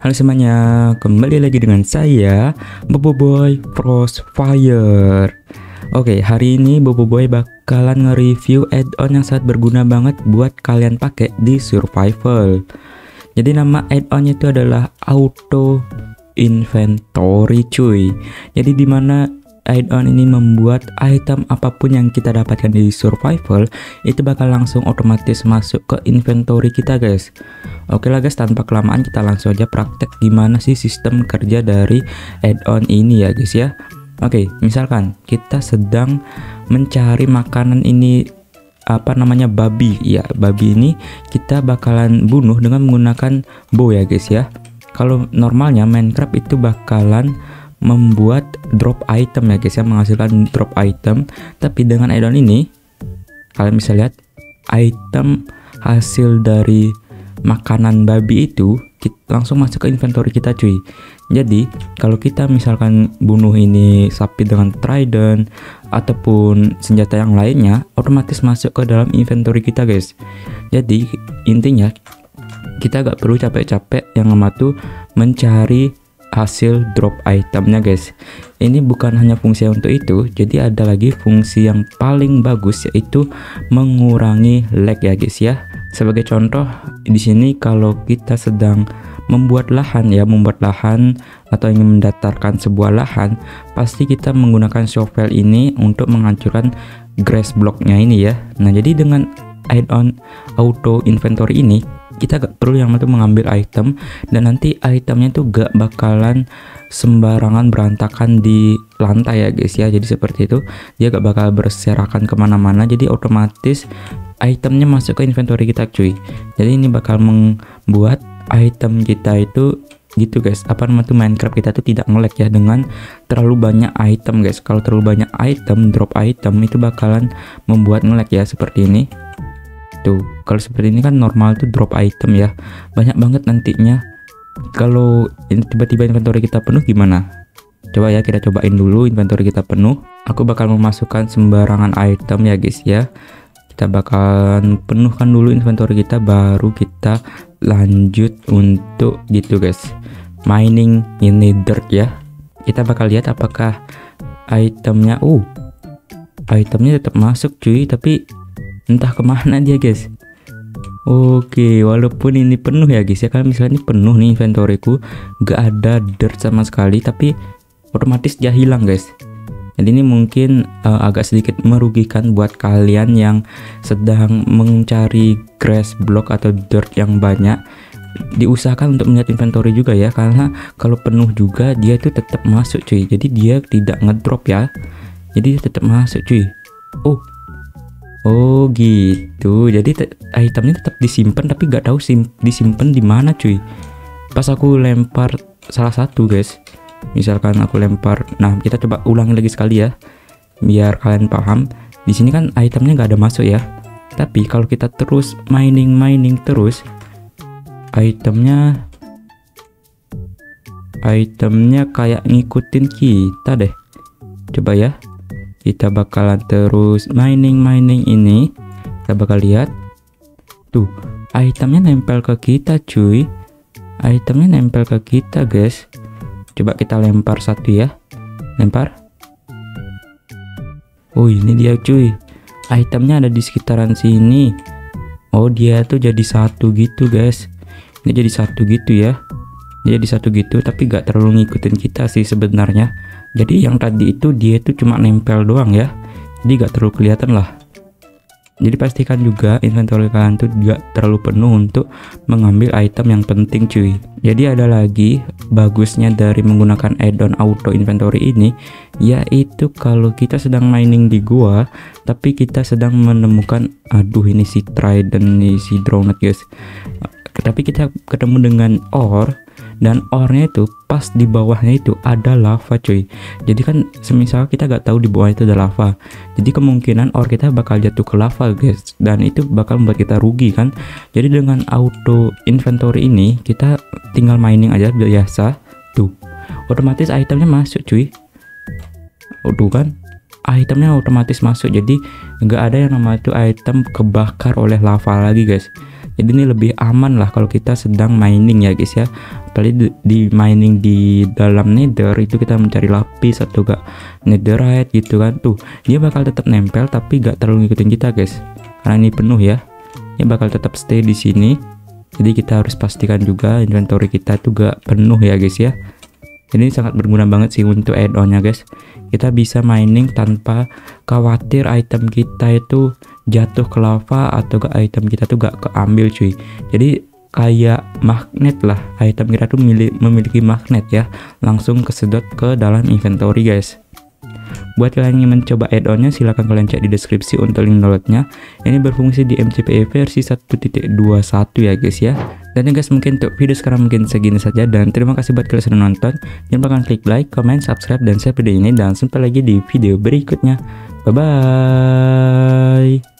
Halo semuanya, kembali lagi dengan saya Bobo Boy Frostfire. Oke, hari ini Bobo Boy bakalan nge-review add-on yang sangat berguna banget buat kalian pakai di survival. Jadi nama add-onnya itu adalah Auto Inventory cuy. Jadi di mana add-on ini membuat item apa pun yang kita dapatkan di survival itu bakal langsung otomatis masuk ke inventory kita guys. Oke lah guys tanpa kelamaan kita langsung aja praktek gimana sih sistem kerja dari add-on ini ya guys ya. Oke misalkan kita sedang mencari makanan ini apa namanya babi. Ya babi ini kita bakalan bunuh dengan menggunakan bow ya guys ya. Kalau normalnya Minecraft itu bakalan membuat drop item ya guys ya menghasilkan drop item. Tapi dengan addon ini kalian bisa lihat item hasil dari makanan babi itu kita langsung masuk ke inventory kita cuy. Jadi kalau kita misalkan bunuh ini sapi dengan trident ataupun senjata yang lainnya otomatis masuk ke dalam inventory kita guys. Jadi intinya kita gak perlu capek-capek yang tuh mencari hasil drop itemnya guys. Ini bukan hanya fungsi untuk itu jadi ada lagi fungsi yang paling bagus yaitu mengurangi lag ya guys ya. Sebagai contoh di sini kalau kita sedang membuat lahan ya membuat lahan atau ingin mendatarkan sebuah lahan pasti kita menggunakan shovel ini untuk menghancurkan grass blocknya ini ya. Nah jadi dengan add-on auto inventory ini kita gak perlu yang itu mengambil item dan nanti itemnya tuh gak bakalan sembarangan berantakan di lantai ya guys ya. Jadi seperti itu dia gak bakal berserakan ke mana-mana. Jadi otomatis itemnya masuk ke inventory kita cuy. Jadi ini bakal membuat item kita itu gitu guys. Apa namanya tuh Minecraft kita tuh tidak ngelag ya dengan terlalu banyak item guys. Kalau terlalu banyak item drop item itu bakalan membuat ngelag ya seperti ini tuh kalau seperti ini kan normal tuh drop item ya. Banyak banget nantinya. Kalau tiba-tiba inventory kita penuh gimana? Coba ya kita cobain dulu inventory kita penuh. Aku bakal memasukkan sembarangan item ya guys ya. Kita bakalan penuhkan dulu inventory kita baru kita lanjut untuk gitu guys. Mining ini dirt ya. Kita bakal lihat apakah itemnya uh itemnya tetap masuk cuy tapi entah ke mana dia guys Oke, walaupun ini penuh ya guys ya, kan misalnya ini penuh nih inventoryku, gak ada dirt sama sekali, tapi otomatis dia hilang guys. Jadi ini mungkin uh, agak sedikit merugikan buat kalian yang sedang mencari grass block atau dirt yang banyak. Diusahakan untuk melihat inventory juga ya, karena kalau penuh juga dia itu tetap masuk cuy. Jadi dia tidak ngedrop ya. Jadi tetap masuk cuy. Oh, Oh gitu. Jadi itemnya tetap disimpan tapi nggak tahu sim disimpan di mana cuy. Pas aku lempar salah satu guys. Misalkan aku lempar. Nah kita coba ulangi lagi sekali ya. Biar kalian paham. Di sini kan itemnya nggak ada masuk ya. Tapi kalau kita terus mining mining terus, itemnya itemnya kayak ngikutin kita deh. Coba ya kita bakalan terus mining mining ini. Kita bakal lihat. Tuh itemnya nempel ke kita cuy. Itemnya nempel ke kita guys. Coba kita lempar satu ya. Lempar. Oh ini dia cuy. Itemnya ada di sekitaran sini. Oh dia tuh jadi satu gitu guys. Ini jadi satu gitu ya jadi satu gitu tapi gak terlalu ngikutin kita sih sebenarnya. Jadi yang tadi itu dia itu cuma nempel doang ya. Jadi gak terlalu kelihatan lah. Jadi pastikan juga inventory kalian tuh gak terlalu penuh untuk mengambil item yang penting cuy. Jadi ada lagi bagusnya dari menggunakan add-on auto inventory ini yaitu kalau kita sedang mining di gua tapi kita sedang menemukan aduh ini si trident ini si drone guys. Tapi kita ketemu dengan ore dan ornya itu pas di bawahnya itu ada lava cuy. Jadi kan semisal kita gak tahu di bawah itu ada lava. Jadi kemungkinan or kita bakal jatuh ke lava guys. Dan itu bakal membuat kita rugi kan? Jadi dengan auto inventory ini kita tinggal mining aja biasa. Tuh. Otomatis itemnya masuk cuy. Tuh kan? Itemnya otomatis masuk. Jadi nggak ada yang namanya itu item kebakar oleh lava lagi guys. Jadi ini lebih aman lah kalau kita sedang mining ya guys ya apalagi di, mining di dalam nether itu kita mencari lapis atau gak netherite gitu kan. Tuh dia bakal tetap nempel tapi gak terlalu ngikutin kita guys. Karena ini penuh ya. Ini bakal tetap stay di sini. Jadi kita harus pastikan juga inventory kita tuh gak penuh ya guys ya. Ini sangat berguna banget sih untuk add-onnya guys. Kita bisa mining tanpa khawatir item kita itu jatuh ke lava atau ke item kita tuh gak keambil cuy. Jadi kayak magnet lah item kita tuh memiliki magnet ya langsung kesedot ke dalam inventory guys Buat kalian yang mencoba add-onnya silahkan kalian cek di deskripsi untuk link downloadnya. Ini berfungsi di MCPE versi 1.21 ya guys ya. Dan ya guys mungkin untuk video sekarang mungkin segini saja dan terima kasih buat kalian sudah nonton. Jangan lupa klik like, comment, subscribe dan share video ini dan sampai lagi di video berikutnya. Bye bye.